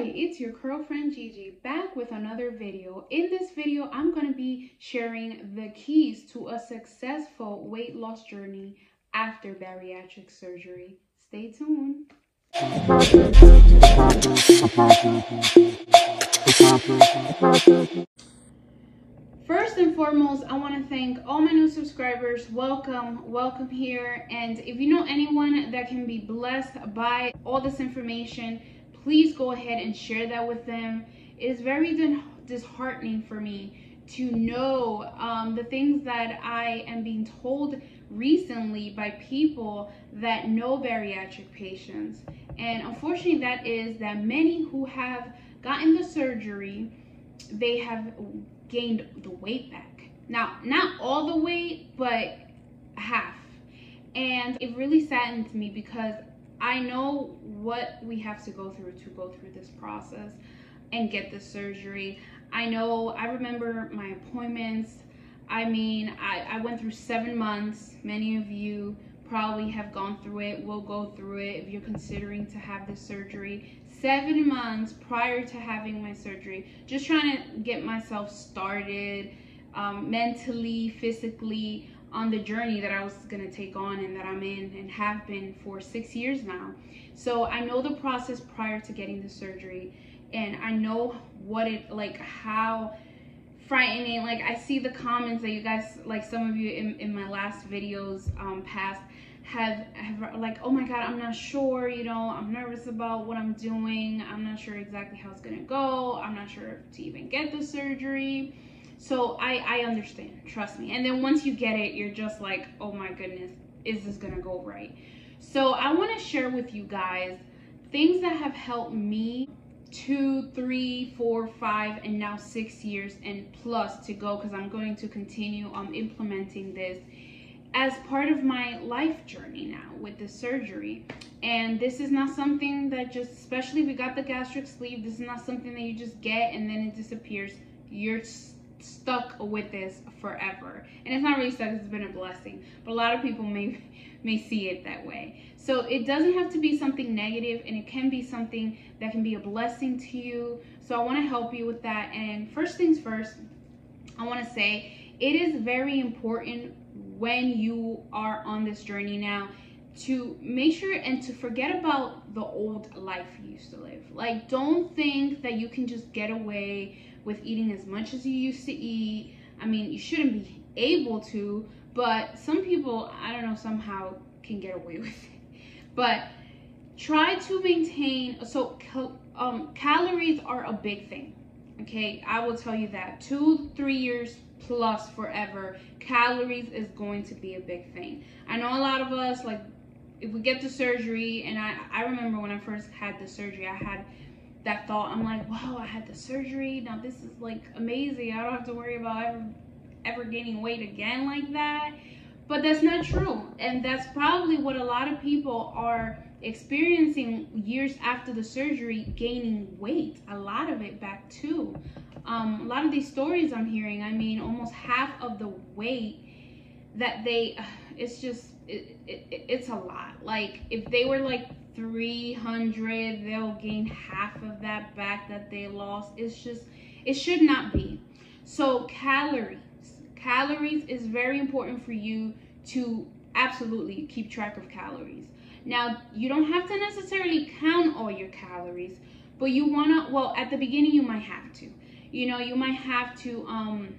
Hi, it's your CurlFriend Gigi back with another video. In this video, I'm going to be sharing the keys to a successful weight loss journey after bariatric surgery. Stay tuned. First and foremost, I want to thank all my new subscribers. Welcome, welcome here. And if you know anyone that can be blessed by all this information, please go ahead and share that with them. It is very disheartening for me to know um, the things that I am being told recently by people that know bariatric patients. And unfortunately, that is that many who have gotten the surgery, they have gained the weight back. Now, not all the weight, but half. And it really saddens me because I know what we have to go through to go through this process and get the surgery. I know, I remember my appointments. I mean, I, I went through seven months. Many of you probably have gone through it, will go through it if you're considering to have this surgery. Seven months prior to having my surgery, just trying to get myself started um, mentally, physically, on the journey that I was going to take on and that I'm in and have been for six years now. So I know the process prior to getting the surgery and I know what it like how frightening like I see the comments that you guys like some of you in, in my last videos um past have, have like oh my god I'm not sure you know I'm nervous about what I'm doing. I'm not sure exactly how it's gonna go. I'm not sure to even get the surgery so I, I understand, trust me. And then once you get it, you're just like, oh my goodness, is this gonna go right? So I wanna share with you guys things that have helped me two, three, four, five, and now six years and plus to go because I'm going to continue um, implementing this as part of my life journey now with the surgery. And this is not something that just, especially if got the gastric sleeve, this is not something that you just get and then it disappears. You're stuck with this forever. And it's not really stuck, it's been a blessing. But a lot of people may may see it that way. So it doesn't have to be something negative and it can be something that can be a blessing to you. So I want to help you with that. And first things first, I want to say it is very important when you are on this journey now to make sure and to forget about the old life you used to live. Like don't think that you can just get away with eating as much as you used to eat. I mean, you shouldn't be able to, but some people, I don't know, somehow can get away with it. But try to maintain, so um, calories are a big thing. Okay, I will tell you that. Two, three years plus forever, calories is going to be a big thing. I know a lot of us, like, if we get the surgery, and I, I remember when I first had the surgery, I had that thought. I'm like, wow, I had the surgery. Now this is like amazing. I don't have to worry about ever, ever gaining weight again like that. But that's not true. And that's probably what a lot of people are experiencing years after the surgery, gaining weight. A lot of it back too. Um, a lot of these stories I'm hearing, I mean, almost half of the weight that they, it's just, it, it, it's a lot. Like if they were like 300 they'll gain half of that back that they lost. It's just it should not be. So calories. Calories is very important for you to absolutely keep track of calories. Now you don't have to necessarily count all your calories but you want to well at the beginning you might have to. You know you might have to um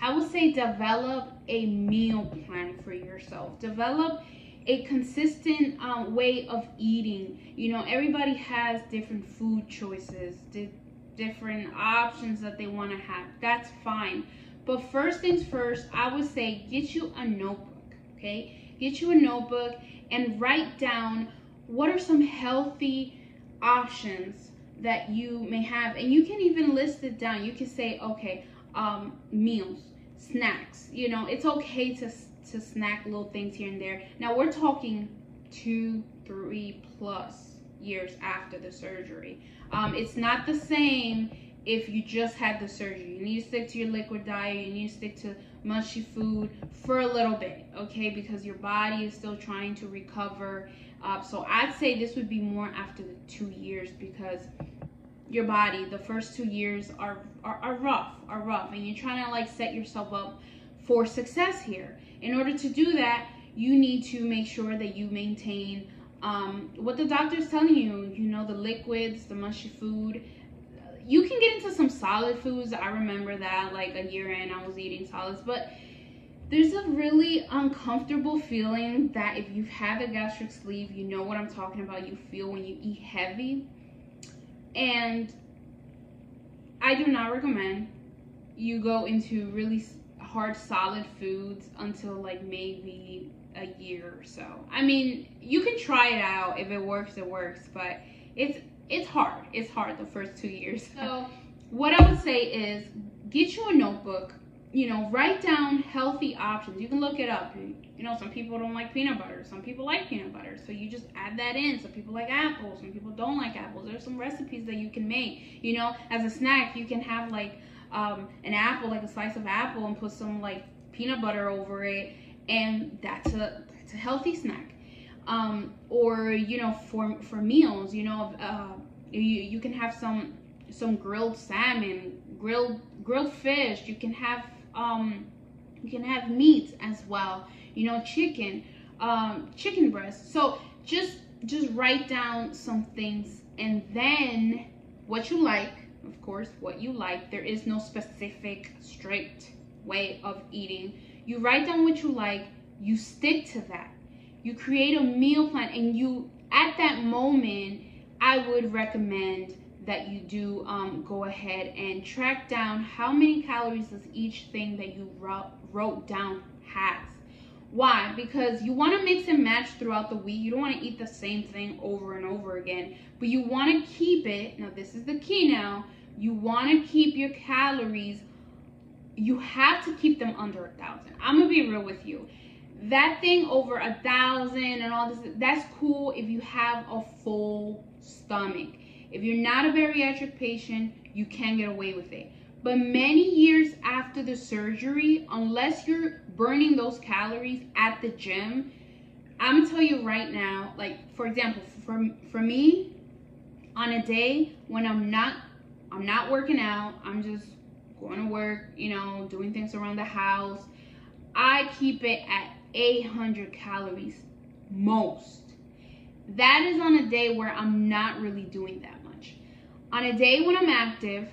i would say develop a meal plan for yourself develop a consistent um, way of eating. You know, everybody has different food choices, di- different options that they want to have. That's fine. But first things first, I would say get you a notebook, okay? Get you a notebook and write down what are some healthy options that you may have. And you can even list it down. You can say, okay, um, meals, snacks. You know, it's okay to to snack little things here and there. Now we're talking two, three plus years after the surgery. Um, it's not the same if you just had the surgery. You need to stick to your liquid diet. You need to stick to mushy food for a little bit, okay? Because your body is still trying to recover. Uh, so I'd say this would be more after the two years because your body the first two years are, are are rough are rough. And you're trying to like set yourself up for success here. In order to do that you need to make sure that you maintain um, what the doctor's telling you you know the liquids the mushy food. You can get into some solid foods. I remember that like a year in i was eating solids. But there's a really uncomfortable feeling that if you've had a gastric sleeve you know what i'm talking about. You feel when you eat heavy and I do not recommend you go into really hard solid foods until like maybe a year or so. I mean, you can try it out. If it works, it works, but it's it's hard. It's hard the first 2 years. So, what I would say is get you a notebook you know, write down healthy options. You can look it up. You know, some people don't like peanut butter. Some people like peanut butter. So you just add that in. Some people like apples. Some people don't like apples. There's some recipes that you can make. You know, as a snack, you can have like um, an apple, like a slice of apple, and put some like peanut butter over it, and that's a that's a healthy snack. Um, or you know, for for meals, you know, uh, you you can have some some grilled salmon, grilled grilled fish. You can have um, you can have meat as well. You know, chicken, um, chicken breast. So just just write down some things and then what you like, of course, what you like. There is no specific strict way of eating. You write down what you like, you stick to that. You create a meal plan and you at that moment I would recommend that you do um, go ahead and track down how many calories does each thing that you wrote, wrote down has. Why? Because you want to mix and match throughout the week. You don't want to eat the same thing over and over again, but you want to keep it. Now, this is the key now. You want to keep your calories, you have to keep them under a thousand. I'm going to be real with you. That thing over a thousand and all this, that's cool if you have a full stomach if you're not a bariatric patient, you can get away with it. But many years after the surgery, unless you're burning those calories at the gym, I'm gonna tell you right now, like for example, for for me, on a day when I'm not I'm not working out, I'm just going to work, you know, doing things around the house. I keep it at 800 calories most. That is on a day where I'm not really doing that. On a day when I'm active,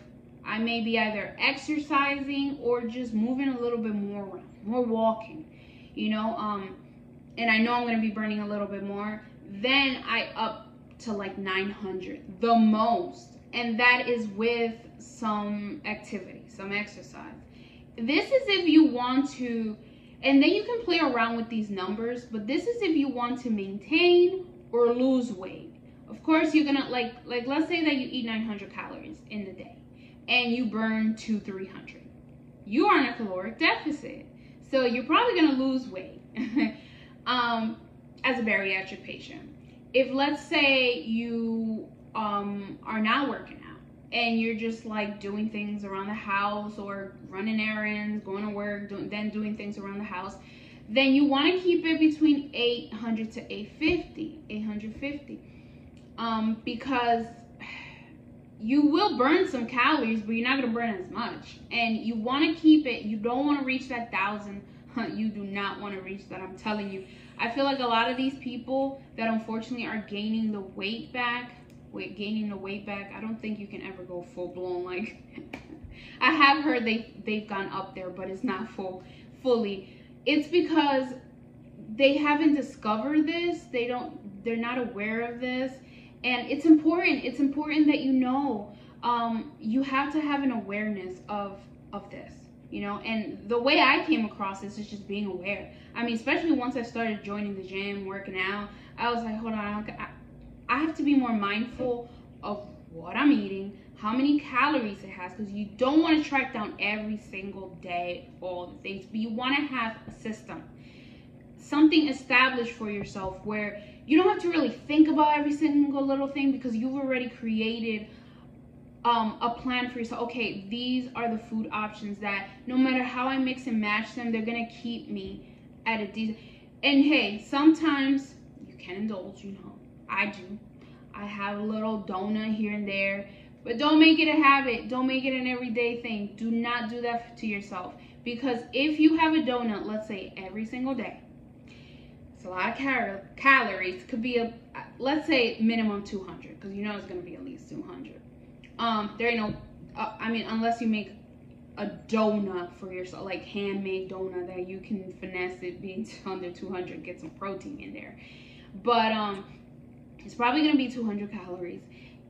I may be either exercising or just moving a little bit more around, more walking, you know, um, and I know I'm going to be burning a little bit more, then I up to like 900, the most. And that is with some activity, some exercise. This is if you want to, and then you can play around with these numbers, but this is if you want to maintain or lose weight of course you're gonna like like let's say that you eat 900 calories in the day and you burn two 300 you are in a caloric deficit so you're probably gonna lose weight. Um, as a bariatric patient. If let's say you um, are not working out and you're just like doing things around the house or running errands going to work doing, then doing things around the house then you want to keep it between 800 to 850 850 um, because you will burn some calories, but you're not gonna burn as much. And you want to keep it. You don't want to reach that thousand. You do not want to reach that. I'm telling you. I feel like a lot of these people that unfortunately are gaining the weight back, wait, gaining the weight back. I don't think you can ever go full blown. Like I have heard they they've gone up there, but it's not full fully. It's because they haven't discovered this. They don't. They're not aware of this and it's important it's important that you know um, you have to have an awareness of of this you know? And the way i came across this is just being aware. I mean especially once i started joining the gym working out i was like hold on i, I have to be more mindful of what i'm eating how many calories it has because you don't want to track down every single day all the things but you want to have a system something established for yourself where you don't have to really think about every single little thing because you've already created um, a plan for yourself. Okay, these are the food options that no matter how I mix and match them, they're gonna keep me at a decent. And hey, sometimes you can indulge. You know, I do. I have a little donut here and there, But don't make it a habit. Don't make it an everyday thing. Do not do that to yourself. Because if you have a donut, let's say every single day, it's a lot of cal- calories. Could be a, let's say minimum 200, because you know it's gonna be at least 200. Um, there ain't no, uh, I mean, unless you make a donut for yourself, like handmade donut that you can finesse it being under 200, get some protein in there. But um, it's probably gonna be 200 calories.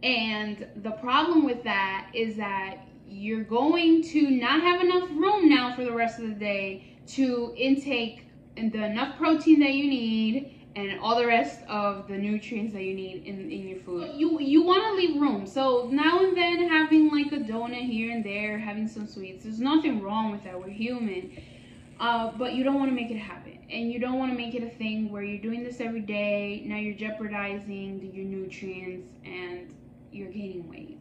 And the problem with that is that you're going to not have enough room now for the rest of the day to intake the enough protein that you need and all the rest of the nutrients that you need in, in your food. You you want to leave room. So now and then having like a donut here and there, having some sweets. There's nothing wrong with that. We're human. Uh, but you don't want to make it happen. And you don't want to make it a thing where you're doing this every day. Now you're jeopardizing your nutrients and you're gaining weight.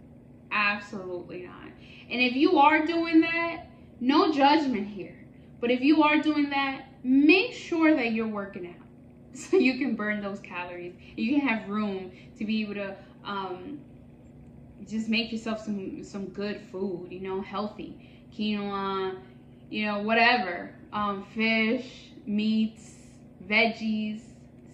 Absolutely not. And if you are doing that, no judgment here. But if you are doing that, make sure that you're working out so you can burn those calories. You can have room to be able to um, just make yourself some some good food, you know, healthy quinoa, you know, whatever, um, fish, meats, veggies.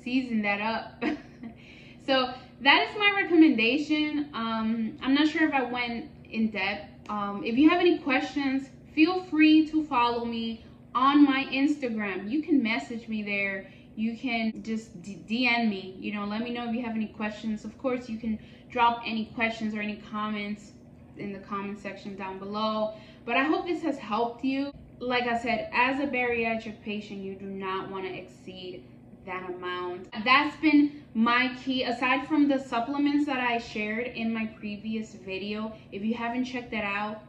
Season that up. so that is my recommendation. Um, I'm not sure if I went in depth. Um, if you have any questions, feel free to follow me on my Instagram. You can message me there. You can just DM me. You know, let me know if you have any questions. Of course, you can drop any questions or any comments in the comment section down below. But I hope this has helped you. Like I said, as a bariatric patient, you do not want to exceed that amount. That's been my key. Aside from the supplements that I shared in my previous video, if you haven't checked that out,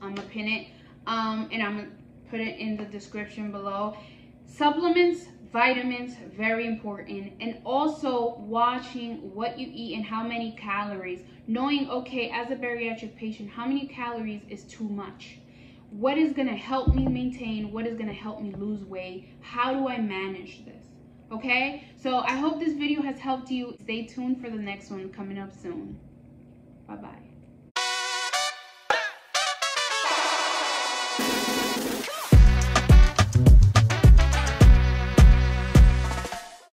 I'm gonna pin it um, and I'm put it in the description below. Supplements, vitamins, very important. And also watching what you eat and how many calories. Knowing, okay, as a bariatric patient, how many calories is too much? What is gonna help me maintain? What is gonna help me lose weight? How do I manage this? Okay, so I hope this video has helped you. Stay tuned for the next one coming up soon. Bye bye.